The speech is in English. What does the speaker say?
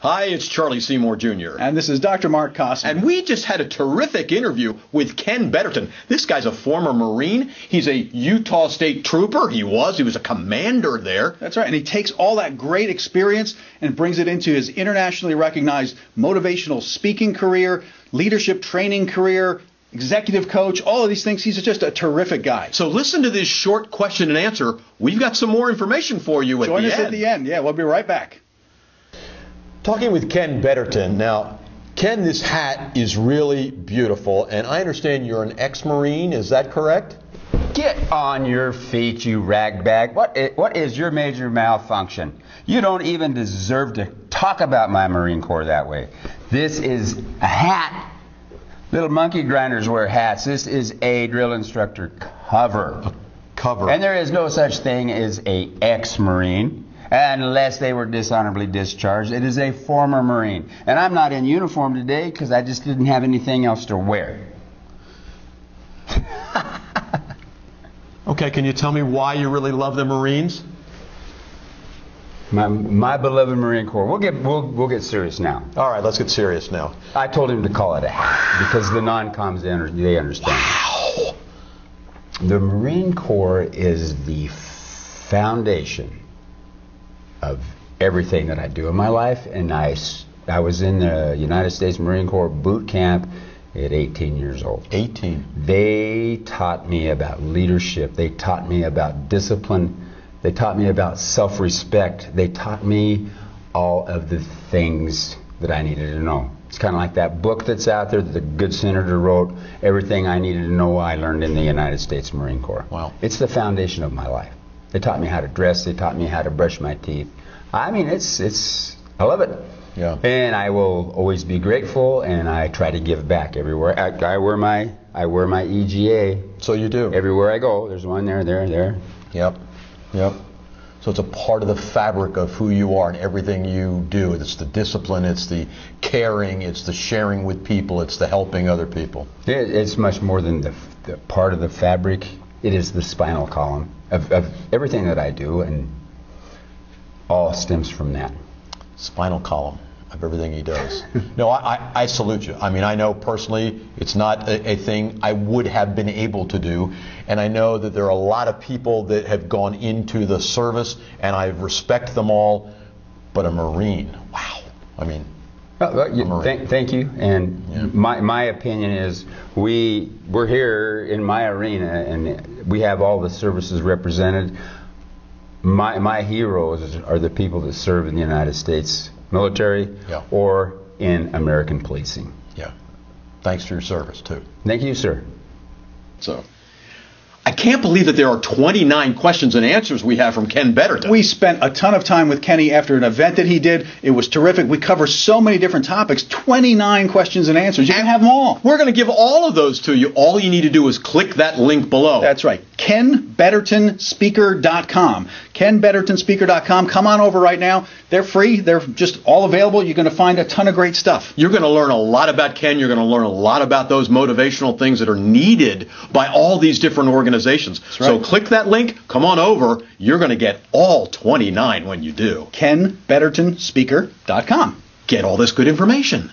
Hi, it's Charlie Seymour Jr. And this is Dr. Marc Kossmann. And we just had a terrific interview with Ken Betterton. This guy's a former Marine. He's a Utah State Trooper. He was. He was a commander there. That's right. And he takes all that great experience and brings it into his internationally recognized motivational speaking career, leadership training career, executive coach, all of these things. He's just a terrific guy. So listen to this short question and answer. We've got some more information for you at Join the us at the end. Yeah, we'll be right back. Talking with Ken Betterton. Now, Ken, this hat is really beautiful, and I understand you're an ex-Marine. Is that correct? Get on your feet, you ragbag. What is, what is your major malfunction? You don't even deserve to talk about my Marine Corps that way. This is a hat. Little monkey grinders wear hats. This is a drill instructor cover. Cover. And there is no such thing as a ex-Marine unless they were dishonorably discharged. It is a former Marine. And I'm not in uniform today because I just didn't have anything else to wear. okay, can you tell me why you really love the Marines? My, my beloved Marine Corps. We'll get we'll, we'll get serious now. All right, let's get serious now. I told him to call it a hat because the non-coms they, they understand. Wow. The Marine Corps is the foundation of everything that I do in my life, and I, I was in the United States Marine Corps boot camp at 18 years old. 18. They taught me about leadership. They taught me about discipline. They taught me about self respect. They taught me all of the things that I needed to know. It's kind of like that book that's out there that the good senator wrote. Everything I needed to know, I learned in the United States Marine Corps. Wow. It's the foundation of my life. They taught me how to dress. They taught me how to brush my teeth. I mean, it's it's. I love it. Yeah. And I will always be grateful, and I try to give back everywhere. I, I wear my I wear my EGA So you do. everywhere I go. There's one there, there, there. Yep. Yep. So it's a part of the fabric of who you are and everything you do. It's the discipline, it's the caring, it's the sharing with people, it's the helping other people. It, it's much more than the, the part of the fabric. It is the spinal column of, of everything that I do, and all stems from that. Spinal column of everything he does. no, I, I, I salute you. I mean, I know personally it's not a, a thing I would have been able to do. And I know that there are a lot of people that have gone into the service, and I respect them all. But a Marine, wow. I mean, Oh, well, you- thank, thank you. And Yeah. my, my opinion is we we're here in my arena, and we have all the services represented. My my heroes are the people that serve in the United States military Yeah. or in American policing. yeah. Thanks for your service, too. Thank you, sir. So, I can't believe that there are 29 questions and answers we have from Ken Betterton. We spent a ton of time with Kenny after an event that he did. It was terrific. We cover so many different topics 29 questions and answers. You can have them all. We're going to give all of those to you. All you need to do is click that link below. That's right. KenBettertonSpeaker.com. KenBettertonSpeaker.com. Come on over right now. They're free. They're just all available. You're going to find a ton of great stuff. You're going to learn a lot about Ken. You're going to learn a lot about those motivational things that are needed by all these different organizations. So click that link, come on over. You're going to get all 29 when you do. KenBettertonSpeaker.com. Get all this good information.